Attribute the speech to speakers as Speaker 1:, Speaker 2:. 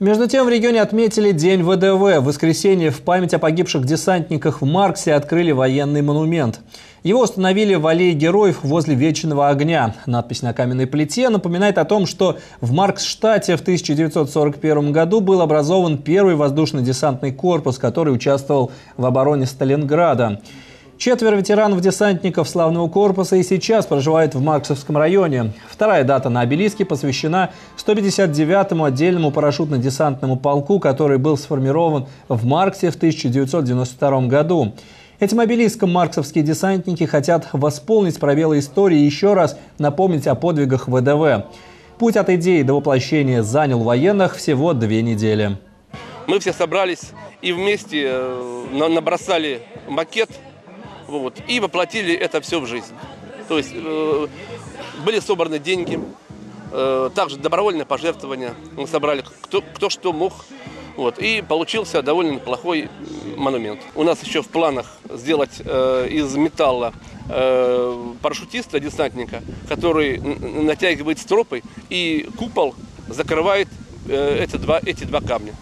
Speaker 1: Между тем в регионе отметили День ВДВ. В воскресенье в память о погибших десантниках в Марксе открыли военный монумент. Его установили в аллее героев возле Вечного огня. Надпись на каменной плите напоминает о том, что в Маркс-штате в 1941 году был образован первый воздушно-десантный корпус, который участвовал в обороне Сталинграда. Четверо ветеранов-десантников славного корпуса и сейчас проживают в Марксовском районе. Вторая дата на обелиске посвящена 159-му отдельному парашютно-десантному полку, который был сформирован в Марксе в 1992 году. Этим обелиском марксовские десантники хотят восполнить пробелы истории и еще раз напомнить о подвигах ВДВ. Путь от идеи до воплощения занял военных всего две недели.
Speaker 2: Мы все собрались и вместе э, набросали макет вот, и воплотили это все в жизнь. То есть э, были собраны деньги, э, также добровольное пожертвование. Мы собрали кто, кто что мог. Вот, и получился довольно неплохой монумент. У нас еще в планах сделать э, из металла э, парашютиста, десантника, который натягивает стропы, и купол закрывает э, эти, два, эти два камня.